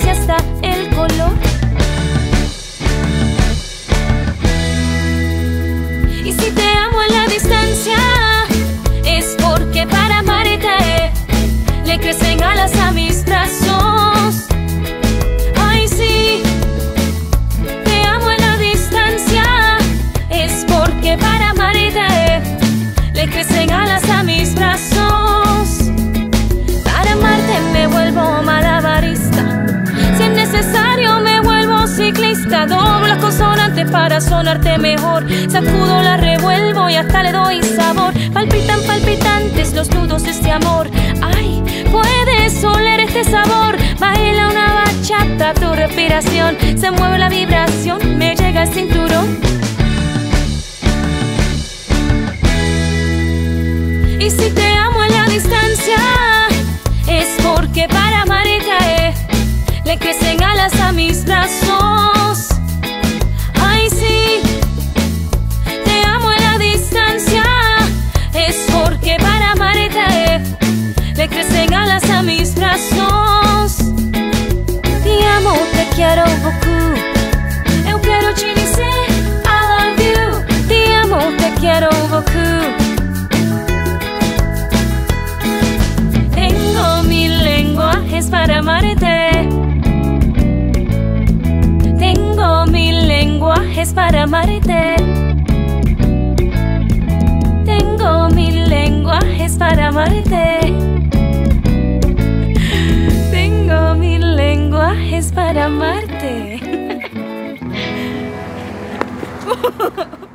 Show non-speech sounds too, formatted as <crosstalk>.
siesta. Para sonarte mejor. Sacudo, la revuelvo y hasta le doy sabor. Palpitan palpitantes los nudos de este amor. Ay, puedes oler este sabor. Baila una bachata, tu respiración. Se mueve la vibración, me llega el cinturón. Y si te amo a la distancia, es porque para amarte le crecen alas a mis brazos. Tengo mil lenguajes para amarte. Tengo mil lenguajes para amarte. 네. <laughs>